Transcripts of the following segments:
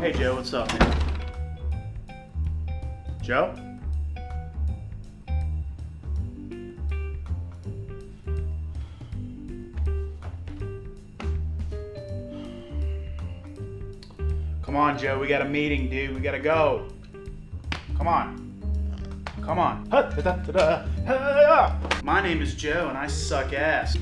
Hey Joe, what's up, man? Joe? Come on, Joe. We got a meeting, dude. We gotta go. Come on. Come on. Ah. My name is Joe, and I suck ass.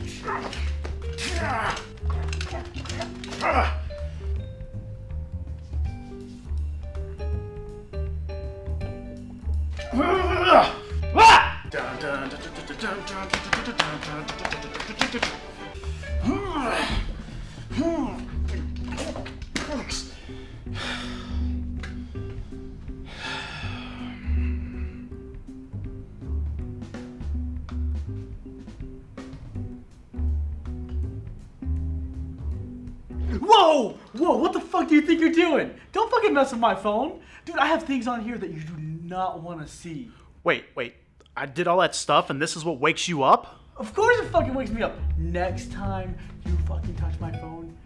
Whoa! Whoa, what the fuck do you think you're doing? Don't fucking mess with my phone. Dude, I have things on here that you do not want to see. Wait, wait. I did all that stuff, and this is what wakes you up? Of course it fucking wakes me up. Next time you fucking touch my phone,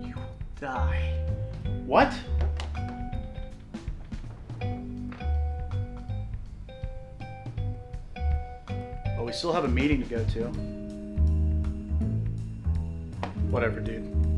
you will die. What? Well, we still have a meeting to go to. Whatever, dude.